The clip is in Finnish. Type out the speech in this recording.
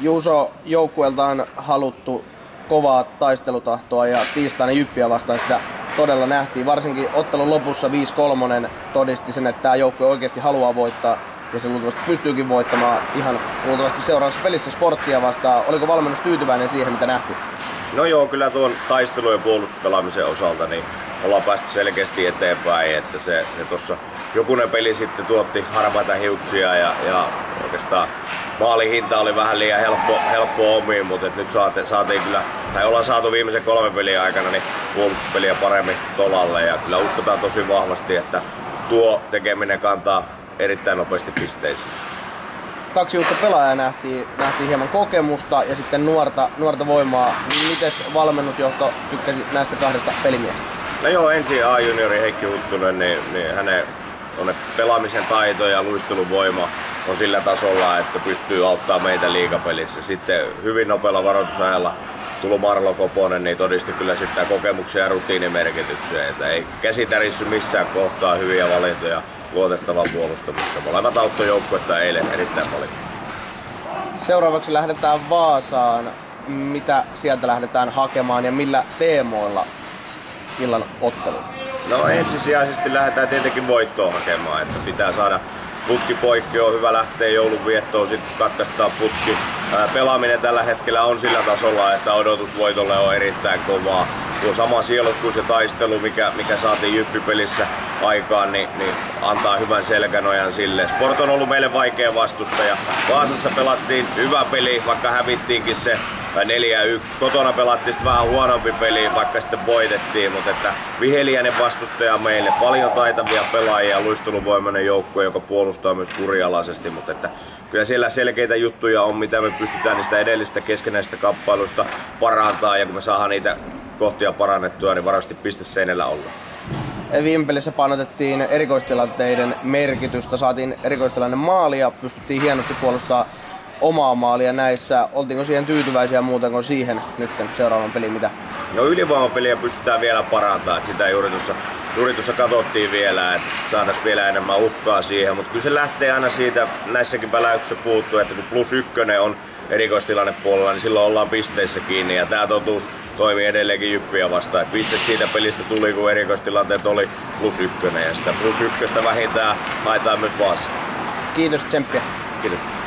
Juuso joukkueelta on haluttu kovaa taistelutahtoa ja tiistaina Jyppiä vastaan sitä todella nähtiin. Varsinkin ottelun lopussa 5-3 todisti sen, että tämä joukkue oikeasti haluaa voittaa ja se luultavasti pystyykin voittamaan ihan luultavasti seuraavassa pelissä sporttia vastaan. Oliko valmennus tyytyväinen siihen, mitä nähtiin? No joo, kyllä tuon taistelu- ja puolustuspelaamisen osalta niin ollaan päästy selkeästi eteenpäin, että se, se tuossa jokunen peli sitten tuotti harmaita hiuksia ja, ja oikeastaan maalihinta oli vähän liian helppo, helppo omiin, mutta nyt saatiin, saatiin kyllä, tai ollaan saatu viimeisen kolmen pelin aikana niin puolustuspeliä paremmin tolalle ja kyllä uskotaan tosi vahvasti, että tuo tekeminen kantaa erittäin nopeasti pisteisiin kaksi uutta pelaajaa nähtiin, nähtiin hieman kokemusta ja sitten nuorta, nuorta voimaa. Miten valmennusjohto tykkäsi näistä kahdesta pelimiestä? No joo, ensin A-juniori Heikki Huttunen, niin, niin hänen on pelaamisen taito ja luisteluvoima on sillä tasolla, että pystyy auttamaan meitä liikapelissä. Sitten hyvin nopealla varoitusajalla tullut Marlo Koponen, niin todisti kyllä sitten kokemuksia ja rutiinimerkityksiä. Että ei käsitärissy missään kohtaa hyviä valintoja luotettavaa puolustamista. Molemmat auttoi joukkuetta eilen erittäin paljon. Seuraavaksi lähdetään Vaasaan. Mitä sieltä lähdetään hakemaan ja millä teemoilla illan ottelu? No ensisijaisesti lähdetään tietenkin voittoa hakemaan, että pitää saada putki poikki, on hyvä lähteä joulun viettoon, sitten katkaistaan putki. Pelaaminen tällä hetkellä on sillä tasolla, että odotus voitolle on erittäin kovaa. Tuo sama sielukkuus ja taistelu, mikä, mikä saatiin Jyppipelissä aikaan, niin, niin antaa hyvän selkänojan sille. Sport on ollut meille vaikea vastustaja. Vaasassa pelattiin hyvä peli, vaikka hävittiinkin se 4-1. Kotona pelattiin sitten vähän huonompi peli, vaikka sitten voitettiin, mutta että viheliäinen vastustaja meille. Paljon taitavia pelaajia, luisteluvoimainen joukkue, joka puolustaa myös kurialaisesti, mutta että kyllä siellä selkeitä juttuja on, mitä me pystytään niistä edellistä keskenäisistä kamppailuista parantaa ja kun me saadaan niitä kohtia parannettua, niin varmasti piste seinällä ollaan. Viime pelissä painotettiin erikoistilanteiden merkitystä, saatiin erikoistilanne maali ja pystyttiin hienosti puolustamaan omaa maalia näissä. Oltiinko siihen tyytyväisiä muuten kuin siihen nyt seuraavan pelin mitä? No ylivoimapeliä pystytään vielä parantamaan, että sitä juuri tuossa, juuri tuossa katsottiin vielä, että saataisiin vielä enemmän uhkaa siihen, mutta kyllä se lähtee aina siitä, näissäkin väläyksissä puuttuu, että kun plus ykkönen on erikoistilanne puolella, niin silloin ollaan pisteissä kiinni ja tämä totuus toimii edelleenkin Jyppiä vastaan. Et piste siitä pelistä tuli, kun erikoistilanteet oli plus ykkönen ja sitä plus ykköstä vähintään haetaan myös Vaasasta. Kiitos tsemppiä. Kiitos.